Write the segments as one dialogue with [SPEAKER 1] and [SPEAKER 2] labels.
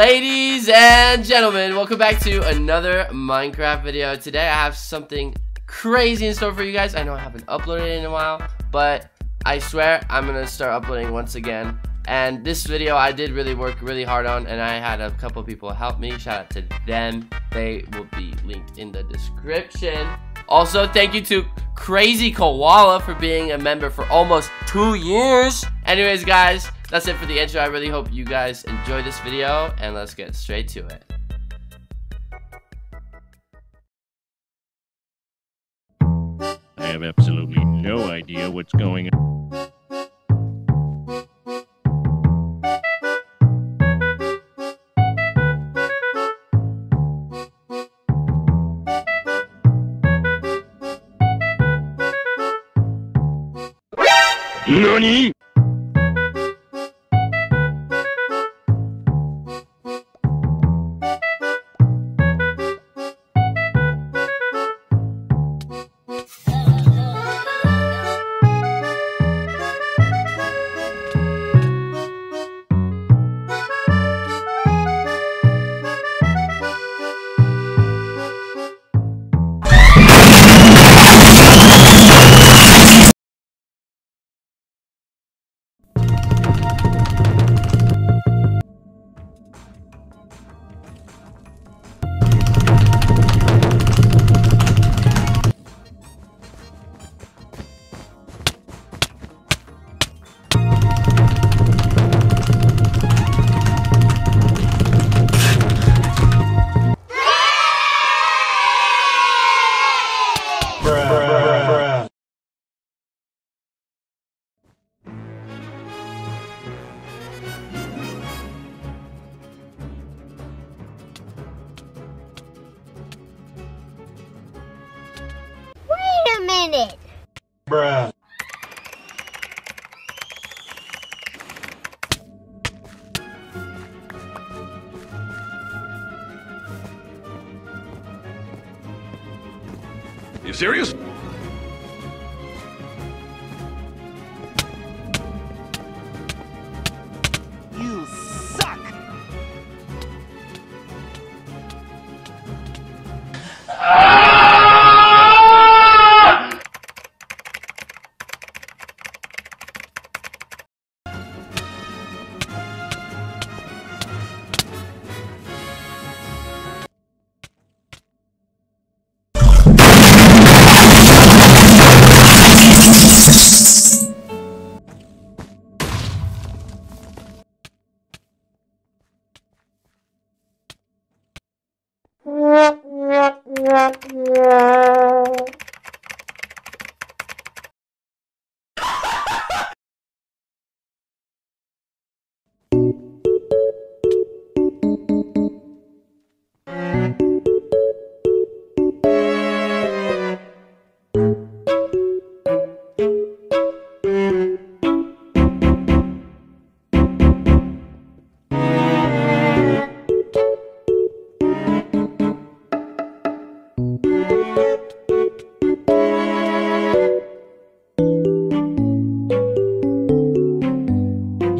[SPEAKER 1] Ladies and gentlemen, welcome back to another Minecraft video. Today I have something crazy in store for you guys. I know I haven't uploaded in a while, but I swear I'm gonna start uploading once again. And this video I did really work really hard on, and I had a couple people help me. Shout out to them. They will be linked in the description. Also, thank you to Crazy Koala for being a member for almost two years. Anyways, guys, that's it for the intro. I really hope you guys enjoy this video, and let's get straight to it.
[SPEAKER 2] I have absolutely no idea what's going on. NANI?!
[SPEAKER 3] Wait a minute.
[SPEAKER 4] Bruh.
[SPEAKER 2] You serious?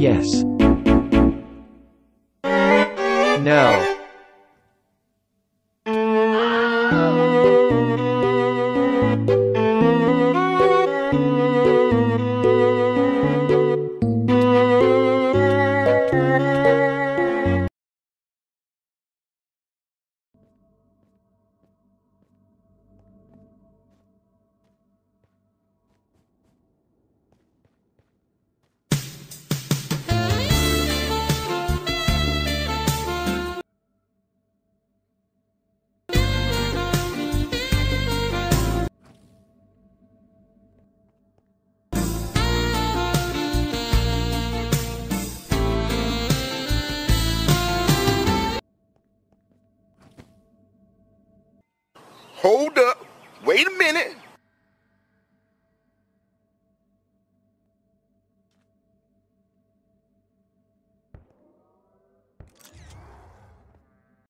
[SPEAKER 5] Yes. No.
[SPEAKER 6] Minute.